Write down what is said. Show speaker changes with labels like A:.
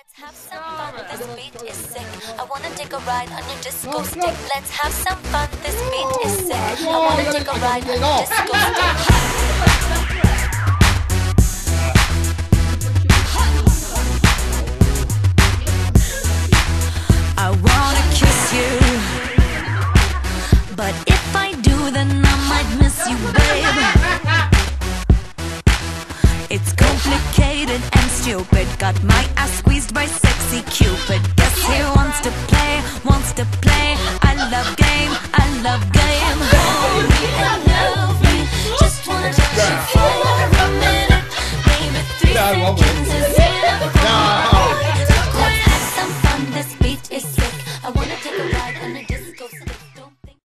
A: Let's have some fun. This beat is sick. I wanna take a ride on your disco stick. Let's have some fun. This beat is sick. I wanna take a ride on your disco stick. I wanna kiss you. But if I do, then I might miss you, babe. It's complicated confident and stupid. Got my ass squeezed by sexy cupid. Guess who wants to play, wants to play? I love game, I love game. Hold me, I love me Just wanna touch you for a minute. Maybe three seconds